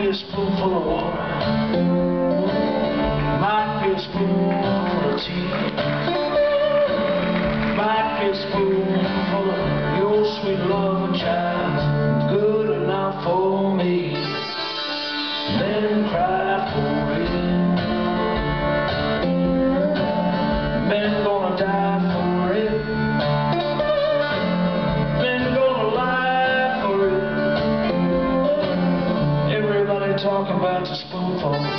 be a spoonful of water. Might be a spoonful of tea. Talking about the spoonful.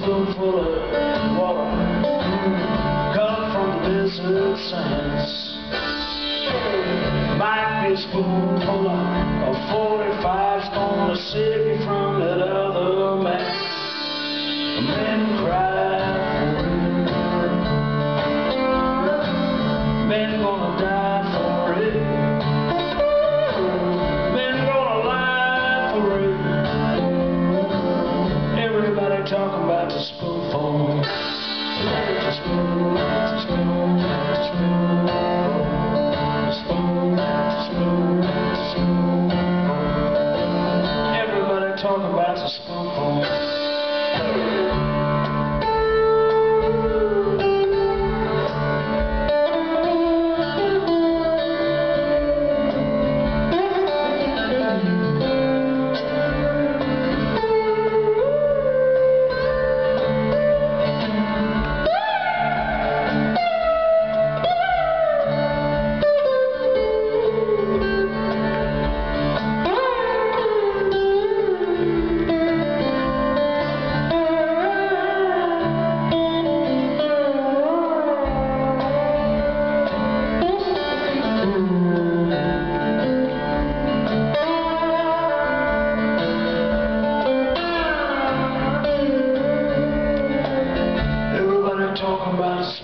Spoonful of water. Come from desert sands Might be a spoonful of 45's gonna save you from that other man. Men cry for it. Men gonna die for it talking about the spoonful. Spoon, spoon, spoon. Spoon, spoon, spoon. Everybody talking about the spoonful. Everybody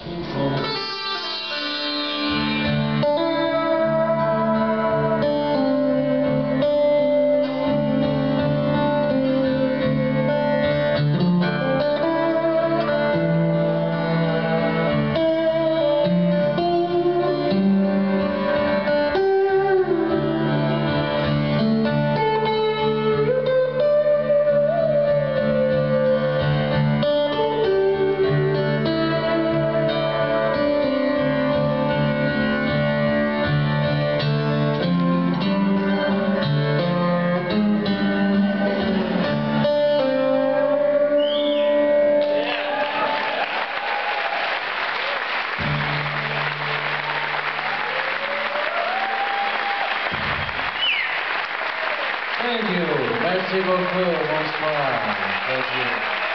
Thank you. Merci beaucoup. Bonsoir. Thank you.